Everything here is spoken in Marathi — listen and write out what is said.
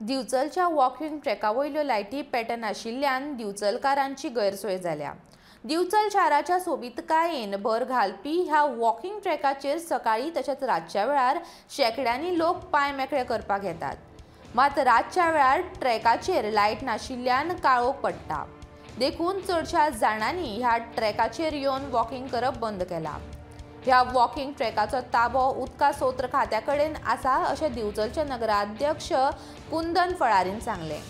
दिवचलच्या वॉकिंग ट्रॅका वयल्यो लायटी पेटर्न आशिल्ल्यान दिवचलकारांची गैरसोय जाल्या दिवचल शाराच्या सोबीतकायेन भर घालपी ह्या वॉकिंग ट्रॅकाचेर सकाळी तशेंच रातच्या वेळार शेकड्यांनी लोक पांय मेकळे करपाक येतात. मात रातच्या वेळार ट्रॅकाचेर लायट नाशिल्ल्यान काळोख पडटा. देखून चडशा जाणांनी ह्या ट्रॅकाचेर येवन वॉकिंग करप बंद केलां. ह्या वॉकिंग ट्रॅकाचो ताबो उदका सोत्र खात्या कडेन आसा अशें दिवचलचे नगराध्यक्ष कुंदन फळारीन सांगलें.